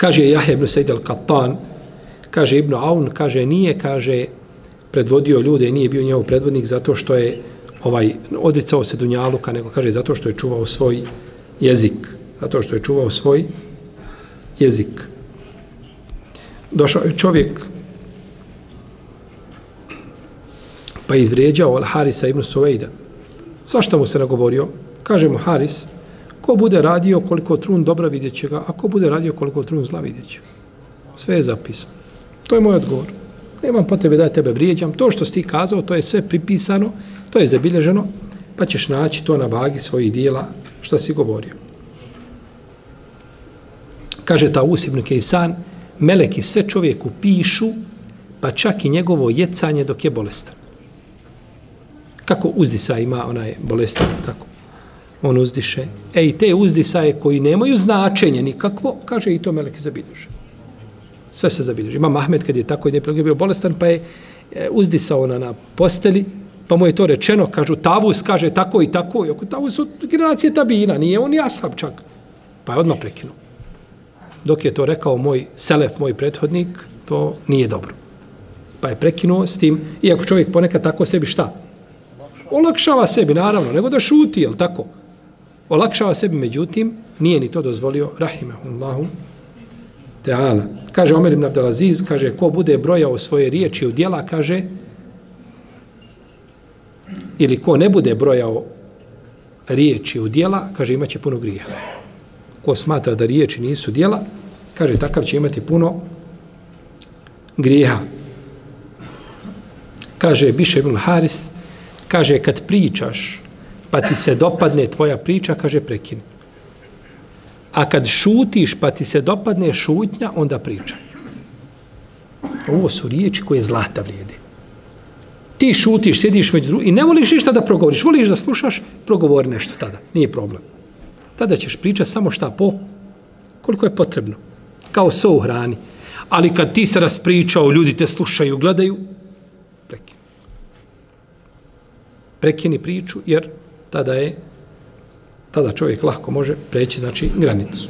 Kaže Jahe ibn Said al-Qattan, kaže Ibn Aun, kaže nije, kaže predvodio ljude i nije bio njegov predvodnik zato što je ovaj odricao se Dunjaluka, nego kaže zato što je čuvao svoj jezik. Zato što je čuvao svoj jezik. Došao je čovjek pa je izvrijeđao Al-Harisa ibn Suvejda. Svašta mu se nagovorio? Kaže mu Haris, ko bude radio koliko trun dobra vidjet će ga, a ko bude radio koliko trun zla vidjet će. Sve je zapisano. To je moj odgovor. Nemam potrebe da tebe vrijeđam. To što si ti kazao, to je sve pripisano, to je zabilježeno, pa ćeš naći to na vagi svojih dijela što si govorio. Kaže ta Usibn Kejsan, meleki sve čovjeku pišu, pa čak i njegovo jecanje dok je bolestan. Kako uzdisa ima onaj bolestan, tako? On uzdiše. E i te uzdisaje koji nemaju značenje nikakvo, kaže i to meleki zabilježe. Sve se zabilježi. Ima Mahmed kad je tako i je bio bolestan, pa je e, uzdisao ona na posteli, pa mu je to rečeno, kažu, Tavus kaže tako i tako, i oko Tavus od generacije tabina, nije on jasab čak. Pa je odmah prekinuo. Dok je to rekao moj selef, moj prethodnik, to nije dobro. Pa je prekinuo s tim, iako čovjek ponekad tako sebi šta? Olakšava sebi, naravno, nego da šuti, jel tako? Olakšava sebi, međutim, nije ni to dozvolio, rahimahullahu, ta'ala. Kaže Omer ibn Abdelaziz, kaže, ko bude brojao svoje riječi u dijela, kaže, ili ko ne bude brojao riječi u dijela, kaže, imaće puno grija. Ko smatra da riječi nisu dijela, kaže, takav će imati puno grijeha. Kaže Biše ibn Haris, kaže, kad pričaš, pa ti se dopadne tvoja priča, kaže, prekini. A kad šutiš pa ti se dopadne šutnja, onda priča. Ovo su riječi koje zlata vrijede. Ti šutiš, sjediš među drugim i ne voliš ništa da progovoriš. Voliš da slušaš, progovori nešto tada. Nije problem. Tada ćeš pričati samo šta po, koliko je potrebno. Kao so u hrani. Ali kad ti se raspričao, ljudi te slušaju, gledaju, prekini. Prekini priču, jer tada je tada čovjek lahko može preći znači granicu.